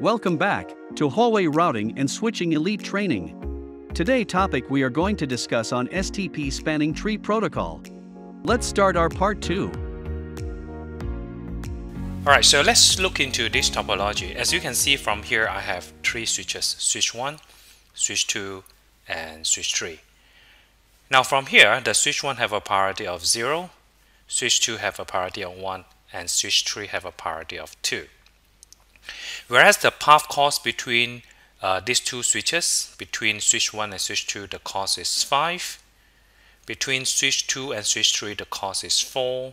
Welcome back to Huawei Routing and Switching Elite Training. Today topic we are going to discuss on STP Spanning Tree Protocol. Let's start our part 2. Alright, so let's look into this topology. As you can see from here, I have three switches, switch 1, switch 2, and switch 3. Now from here, the switch 1 have a priority of 0, switch 2 have a priority of 1, and switch 3 have a priority of 2. Whereas the path cost between uh, these two switches, between switch 1 and switch 2, the cost is 5. Between switch 2 and switch 3, the cost is 4.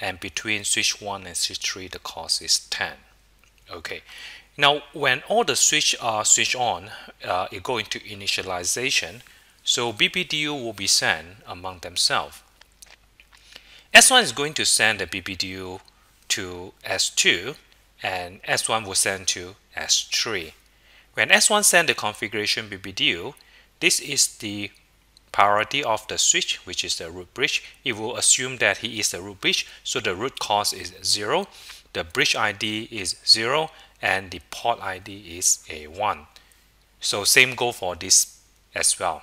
And between switch 1 and switch 3, the cost is 10. Okay. Now, when all the switch are switched on, uh, it go into initialization. So BPDU will be sent among themselves. S1 is going to send the BPDU to S2 and S1 will send to S3. When S1 send the configuration BPDU, this is the priority of the switch, which is the root bridge. It will assume that he is the root bridge, so the root cost is 0, the bridge ID is 0, and the port ID is a 1. So same go for this as well.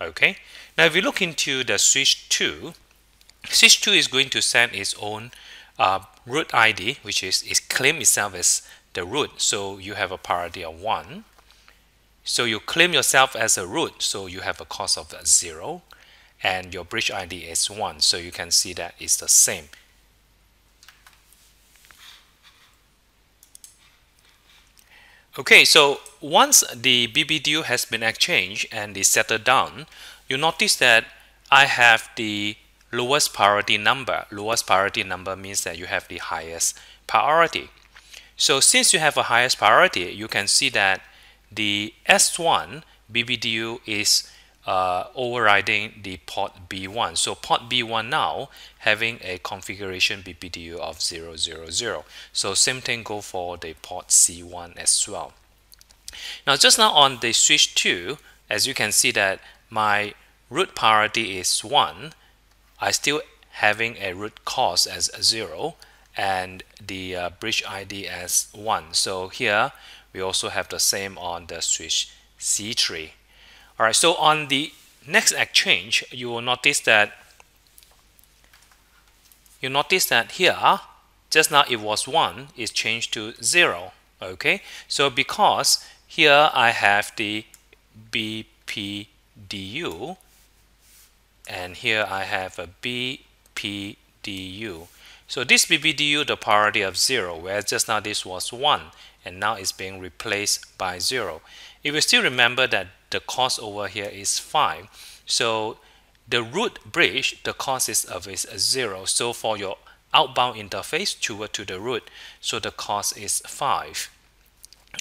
Okay. Now if we look into the switch 2, switch 2 is going to send its own uh, root ID, which is it claim itself as the root, so you have a priority of 1. So you claim yourself as a root, so you have a cost of 0, and your bridge ID is 1, so you can see that it's the same. Okay, so once the BPDU has been exchanged and is settled down, you notice that I have the lowest priority number. Lowest priority number means that you have the highest priority. So since you have a highest priority, you can see that the S1 BPDU is uh, overriding the port B1. So port B1 now having a configuration BPDU of 000. So same thing go for the port C1 as well. Now just now on the switch 2, as you can see that my root priority is 1, I still having a root cost as 0 and the uh, bridge ID as 1. So here we also have the same on the switch C3. All right, so on the next exchange, you will notice that you notice that here, just now it was 1, is changed to 0. Okay, so because here I have the BPDU and here I have a BPDU. So this BPDU, the priority of 0, whereas just now this was 1, and now it's being replaced by 0. If you still remember that the cost over here is 5, so the root bridge, the cost is of is 0. So for your outbound interface toward to the root, so the cost is 5.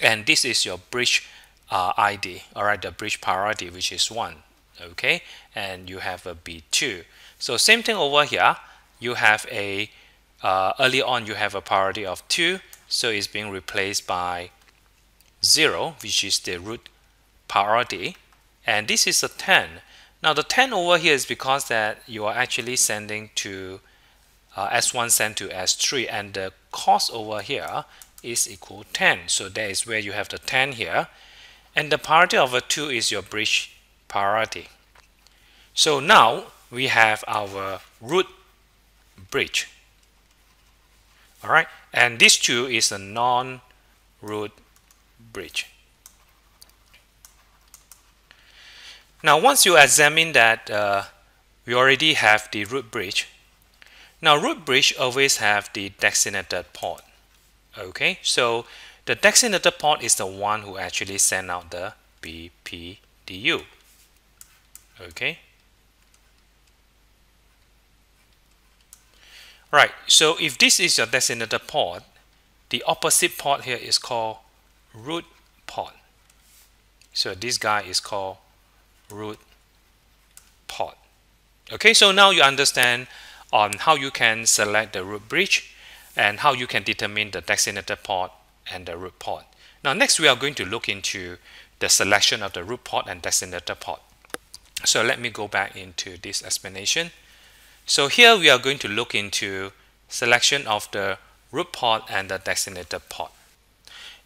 And this is your bridge uh, ID, all right, the bridge priority, which is 1, okay? And you have a B2. So same thing over here, you have a uh, early on you have a priority of 2 so it's being replaced by 0 which is the root priority. And this is a 10 now the 10 over here is because that you are actually sending to uh, S1 sent to S3 and the cost over here is equal 10 so that is where you have the 10 here. And the priority of a 2 is your bridge priority. So now we have our root bridge. All right and this two is a non-root bridge. Now once you examine that uh, we already have the root bridge. Now root bridge always have the designated port. Okay? So the designated port is the one who actually send out the BPDU okay Right, so if this is your designated port, the opposite port here is called root port. So this guy is called root port. Okay, so now you understand on how you can select the root bridge and how you can determine the designated port and the root port. Now next we are going to look into the selection of the root port and designated port. So let me go back into this explanation. So here we are going to look into selection of the root port and the designated port.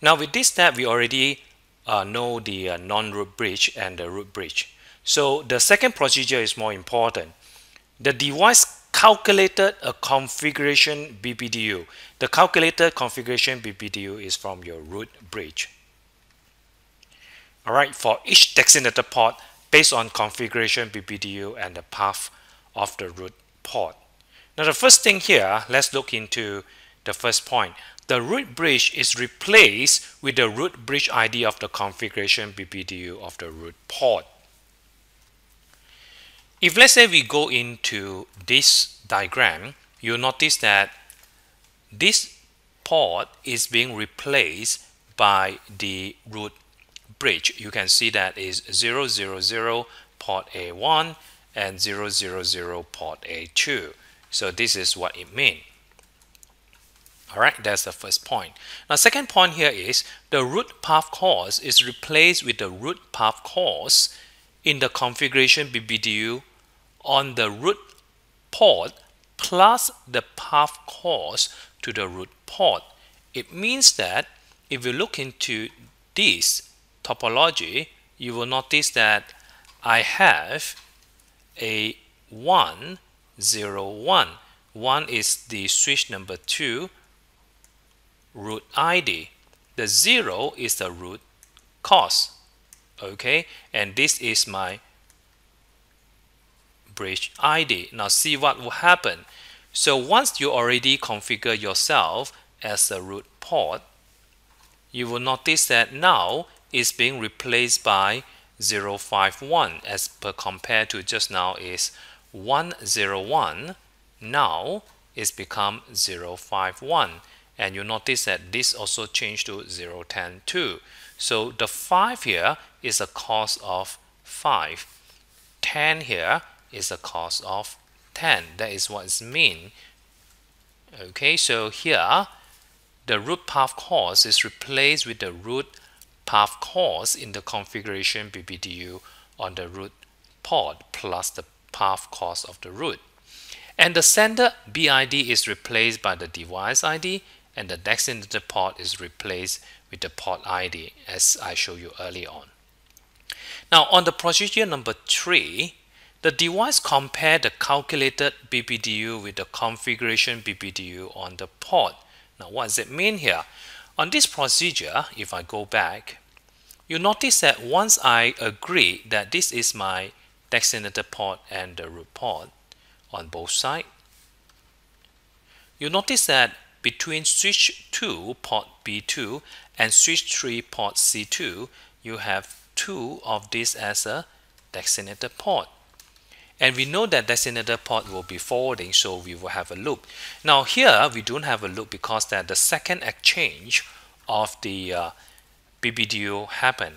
Now with this step, we already uh, know the uh, non-root bridge and the root bridge. So the second procedure is more important. The device calculated a configuration BPDU. The calculated configuration BPDU is from your root bridge. Alright, for each designated port based on configuration BPDU and the path of the root port. Now the first thing here, let's look into the first point. The root bridge is replaced with the root bridge ID of the configuration BPDU of the root port. If let's say we go into this diagram, you'll notice that this port is being replaced by the root bridge. You can see that is 000 port A1 and 000 port A2. So this is what it means. Alright, that's the first point. Now second point here is the root path cost is replaced with the root path cost in the configuration BPDU on the root port plus the path cost to the root port. It means that if you look into this topology, you will notice that I have a 1, 0, 1. 1 is the switch number 2 root ID. The 0 is the root cost. Okay, and this is my bridge ID. Now see what will happen. So once you already configure yourself as a root port, you will notice that now it's being replaced by 051 as per compared to just now is 101 now it's become 051 and you notice that this also changed to 010 too so the 5 here is a cause of 5 10 here is a cause of 10 that is what it means okay so here the root path cost is replaced with the root path cost in the configuration BPDU on the root port plus the path cost of the root and the sender BID is replaced by the device ID and the next designated port is replaced with the port ID as I showed you earlier on. Now on the procedure number 3, the device compare the calculated BPDU with the configuration BPDU on the port. Now what does it mean here? On this procedure, if I go back, you notice that once I agree that this is my designated port and the root port on both sides, you notice that between switch 2 port B2 and switch 3 port C2 you have two of these as a designated port and we know that designated port will be forwarding so we will have a loop now here we don't have a loop because that the second exchange of the uh, BPDU happen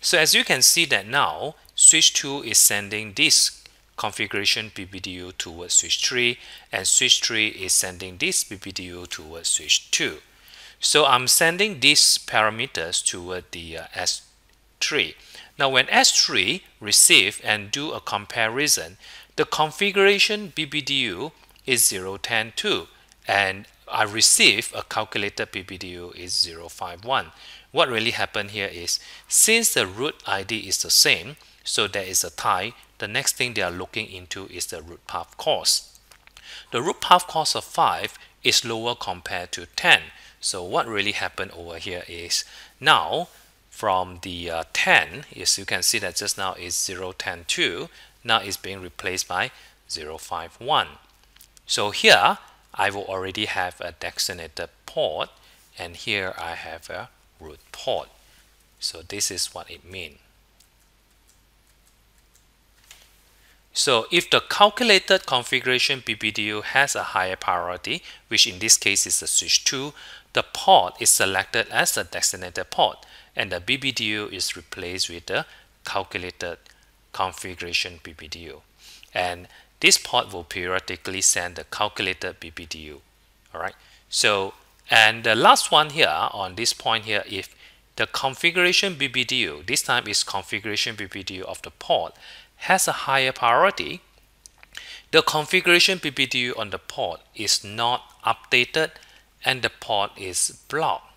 so as you can see that now switch 2 is sending this configuration BPDU towards switch 3 and switch 3 is sending this BPDU towards switch 2. So I'm sending these parameters toward the uh, S3. Now when S3 receive and do a comparison, the configuration BPDU is 0102 and I receive a calculated BPDU is 051. What really happened here is since the root ID is the same, so there is a tie the next thing they are looking into is the root path cost. The root path cost of 5 is lower compared to 10. So what really happened over here is now from the uh, 10 is you can see that just now is 0, 10, 2 now is being replaced by 0, 5, 1. So here I will already have a designated port and here I have a root port. So this is what it means. So if the calculated configuration BPDU has a higher priority, which in this case is the switch 2, the port is selected as the designated port and the BPDU is replaced with the calculated configuration BPDU. And this port will periodically send the calculated BPDU. Alright, so and the last one here on this point here, if the configuration BPDU, this time is configuration BPDU of the port, has a higher priority, the configuration BPDU on the port is not updated and the port is blocked.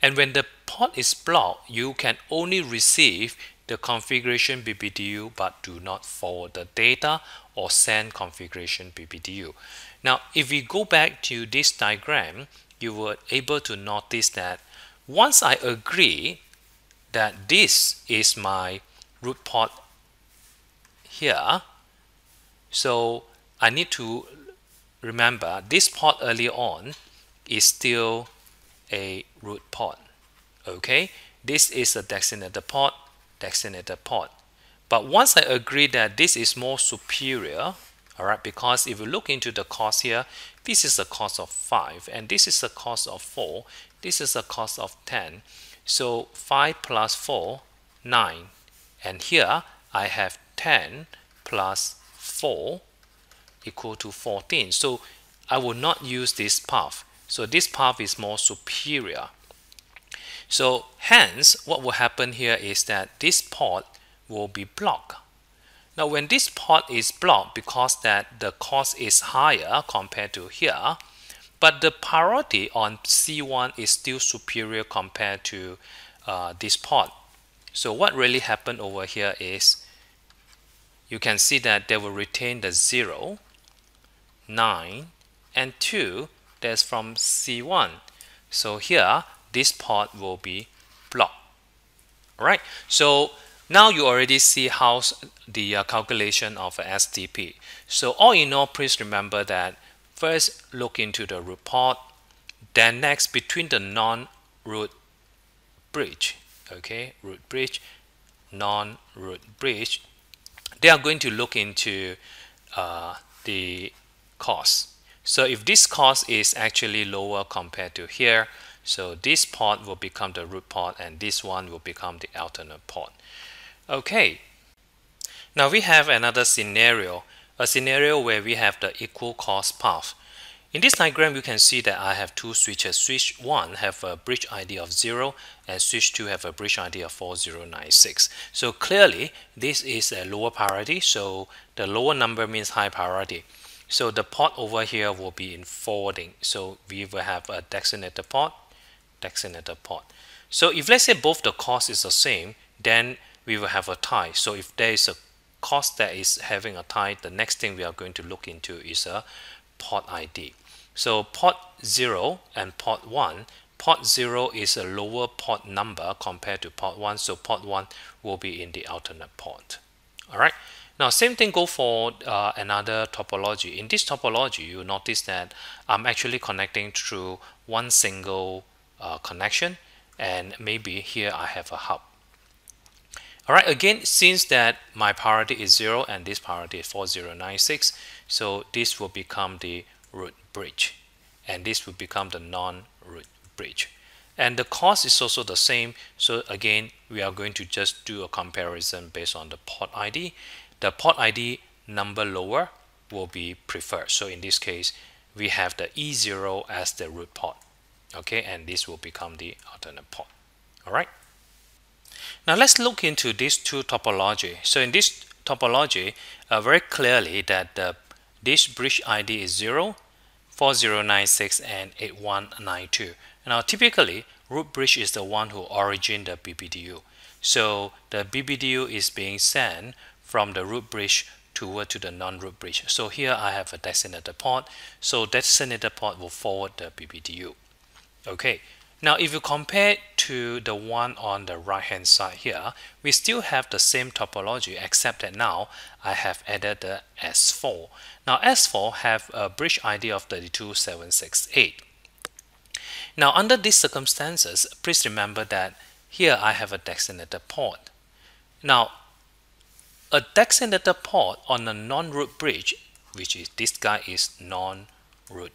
And when the port is blocked, you can only receive the configuration BPDU but do not forward the data or send configuration BPDU. Now, if we go back to this diagram, you were able to notice that once I agree that this is my root port here, so I need to remember this port early on is still a root port. Okay, this is a designated port, designated port. But once I agree that this is more superior, all right, because if you look into the cost here, this is the cost of 5 and this is the cost of 4, this is the cost of 10. So 5 plus 4, 9. And here I have 10 plus 4 equal to 14. So I will not use this path. So this path is more superior. So hence, what will happen here is that this port will be blocked. Now when this port is blocked because that the cost is higher compared to here, but the priority on C1 is still superior compared to uh, this port. So what really happened over here is you can see that they will retain the 0, 9, and 2 that's from C1. So here, this part will be blocked. Alright, so now you already see how the uh, calculation of STP. So all in all, please remember that first look into the root port, then next between the non-root bridge, okay, root bridge, non-root bridge, they are going to look into uh, the cost. So if this cost is actually lower compared to here, so this port will become the root port and this one will become the alternate port. Okay, now we have another scenario, a scenario where we have the equal cost path. In this diagram, you can see that I have two switches. Switch 1 have a bridge ID of 0 and switch 2 have a bridge ID of 4096. So clearly, this is a lower priority, so the lower number means high priority. So the port over here will be in forwarding. So we will have a designated port, designated port. So if let's say both the cost is the same, then we will have a tie. So if there is a cost that is having a tie, the next thing we are going to look into is a port ID. So port 0 and port 1, port 0 is a lower port number compared to port 1, so port 1 will be in the alternate port. Alright, now same thing go for uh, another topology. In this topology, you notice that I'm actually connecting through one single uh, connection and maybe here I have a hub. Alright, again, since that my priority is 0 and this priority is 4096, so this will become the root bridge and this will become the non-root bridge. And the cost is also the same, so again, we are going to just do a comparison based on the port ID the port ID number lower will be preferred. So in this case, we have the E0 as the root port. Okay, and this will become the alternate port. All right. Now let's look into these two topology. So in this topology, uh, very clearly that the, this bridge ID is 0, 4096 and 8192. Now typically, root bridge is the one who origin the BPDU. So the BPDU is being sent from the root bridge toward to the non-root bridge. So here I have a designated port. So designated port will forward the BPDU. Okay. Now if you compare to the one on the right hand side here, we still have the same topology except that now I have added the S4. Now S4 have a bridge ID of 32768. Now under these circumstances, please remember that here I have a designated port. Now a designated port on a non-root bridge, which is this guy is non-root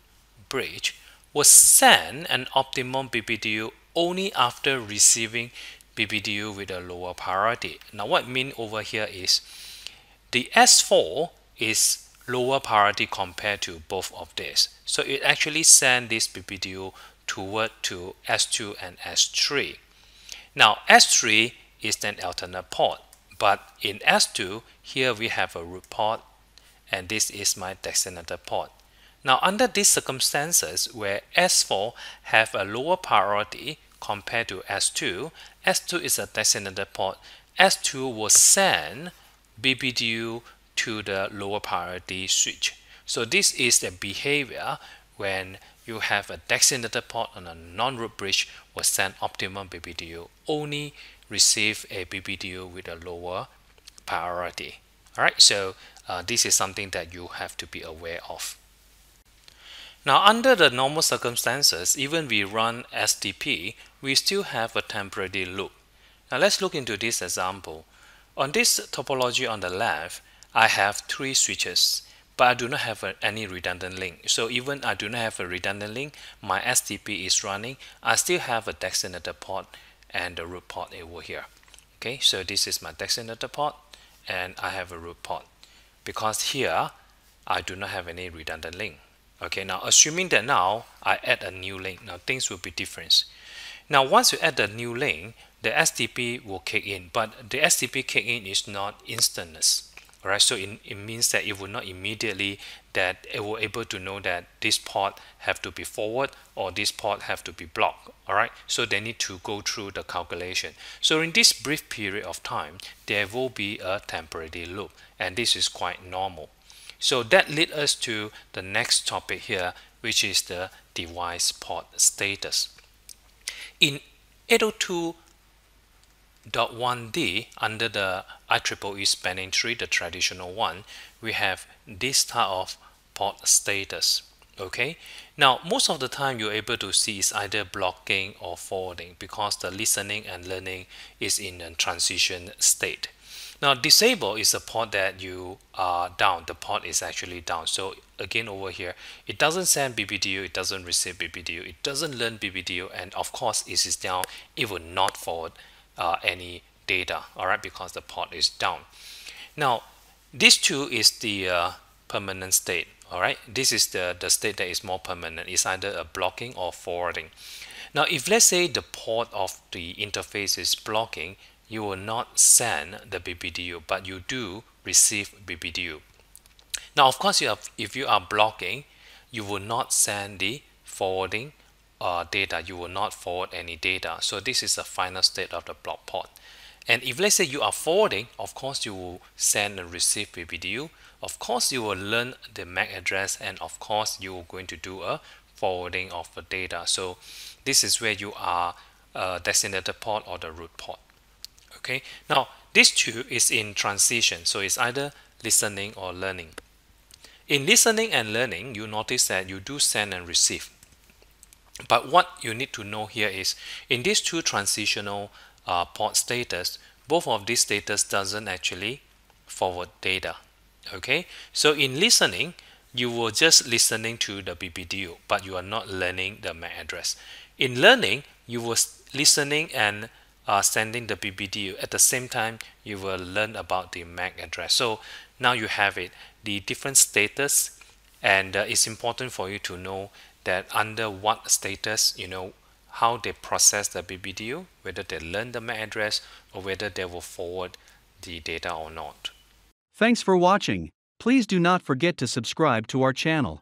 bridge, will sent an optimum BPDU only after receiving BPDU with a lower priority. Now what I mean over here is the S4 is lower priority compared to both of this. So it actually send this BPDU toward to S2 and S3. Now S3 is an alternate port. But in S2, here we have a root port and this is my designated port. Now under these circumstances where S4 have a lower priority compared to S2, S2 is a designated port. S2 will send BPDU to the lower priority switch. So this is the behavior when you have a designated port on a non-root bridge will send optimum BPDU, only receive a BPDU with a lower priority. Alright, so uh, this is something that you have to be aware of. Now under the normal circumstances, even we run STP, we still have a temporary loop. Now let's look into this example. On this topology on the left, I have three switches, but I do not have a, any redundant link. So even I do not have a redundant link, my STP is running, I still have a designated port and the root port over here. Okay, so this is my designated port and I have a root port. Because here, I do not have any redundant link. Okay, now assuming that now I add a new link, now things will be different. Now once you add the new link, the STP will kick in, but the STP kick in is not instantaneous. Alright, so it, it means that it will not immediately that it will able to know that this port have to be forward or this port have to be blocked. Alright, so they need to go through the calculation. So in this brief period of time, there will be a temporary loop and this is quite normal. So that leads us to the next topic here, which is the device port status. In 802 1D under the IEEE spanning tree, the traditional one, we have this type of port status. Okay, now most of the time you're able to see is either blocking or forwarding because the listening and learning is in a transition state. Now disable is a port that you are down. The port is actually down. So again over here, it doesn't send BPDU, it doesn't receive BPDU, it doesn't learn BPDU, and of course it is down, it will not forward uh, any data, all right, because the port is down. Now, this two is the uh, permanent state, all right. This is the, the state that is more permanent. It's either a blocking or forwarding. Now, if let's say the port of the interface is blocking, you will not send the BPDU, but you do receive BPDU. Now, of course, you have, if you are blocking, you will not send the forwarding uh, data, you will not forward any data. So this is the final state of the block port. And if let's say you are forwarding, of course you will send and receive BPDU. Of course you will learn the MAC address and of course you are going to do a forwarding of the data. So this is where you are a designated port or the root port. Okay. Now this two is in transition. So it's either listening or learning. In listening and learning, you notice that you do send and receive. But what you need to know here is in these two transitional uh, port status, both of these status doesn't actually forward data. Okay, so in listening, you were just listening to the BPDU, but you are not learning the MAC address. In learning, you were listening and uh, sending the BPDU. At the same time, you will learn about the MAC address. So now you have it, the different status, and uh, it's important for you to know that under what status, you know, how they process the BPDU, whether they learn the MAC address or whether they will forward the data or not. Thanks for watching. Please do not forget to subscribe to our channel.